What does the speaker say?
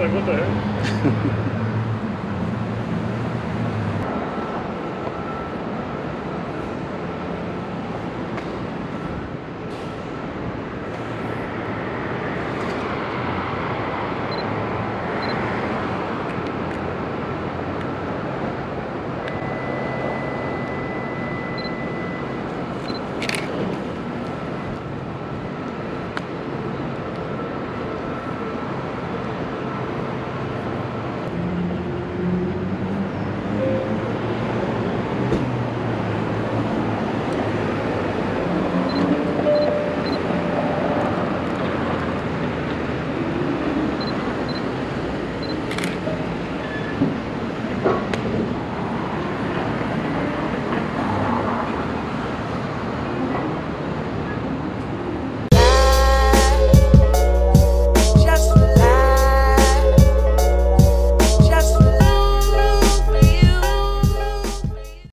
like, what the heck?